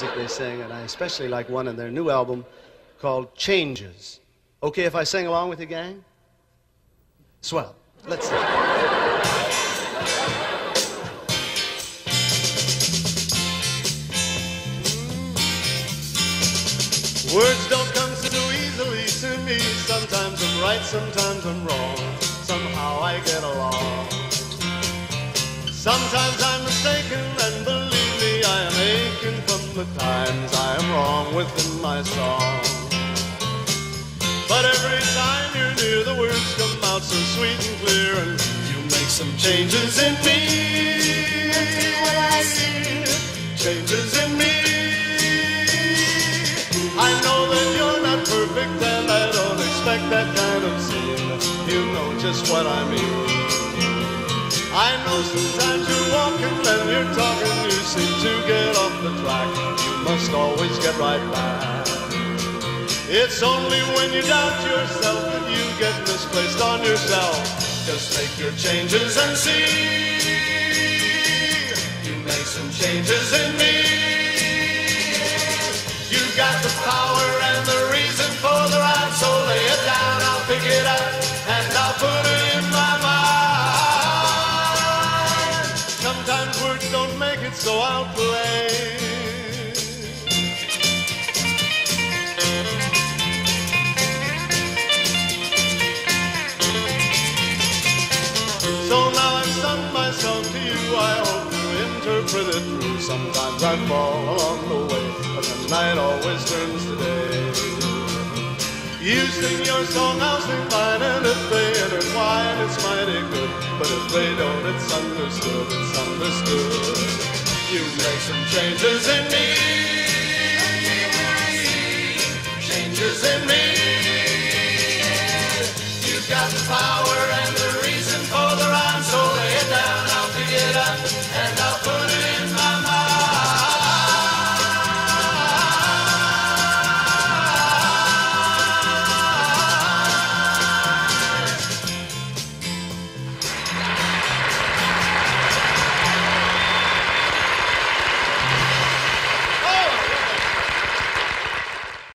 music they sing, and I especially like one in their new album called Changes. Okay if I sing along with you, gang? Swell. Let's sing. Words don't come so easily to me. Sometimes I'm right, sometimes I'm wrong. Somehow I get within my song. But every time you're near, the words come out so sweet and clear, and you make some changes in me. Changes in me. I know that you're not perfect, and I don't expect that kind of scene. You know just what I mean. I know sometimes you're walking must always get right back. It's only when you doubt yourself that you get misplaced on yourself. Just make your changes and see. You make some changes in me. You got the power and the reason for the rhyme, so lay it down, I'll pick it up and I'll put it in my mind. Sometimes words don't make it, so I'll play. Sometimes I fall along the way, but the night always turns to day. You sing your song, I'll sing mine, and if they intertwine, it's mighty good. But if they don't, it's understood, it's understood. You make some changes in me,